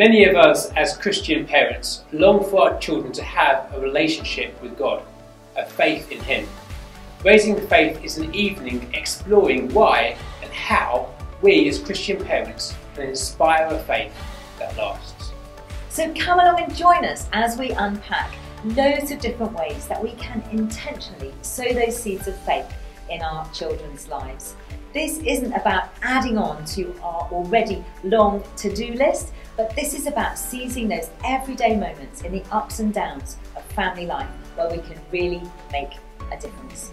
Many of us, as Christian parents, long for our children to have a relationship with God, a faith in Him. Raising Faith is an evening exploring why and how we, as Christian parents, can inspire a faith that lasts. So come along and join us as we unpack loads of different ways that we can intentionally sow those seeds of faith in our children's lives. This isn't about adding on to our already long to do list, but this is about seizing those everyday moments in the ups and downs of family life where we can really make a difference.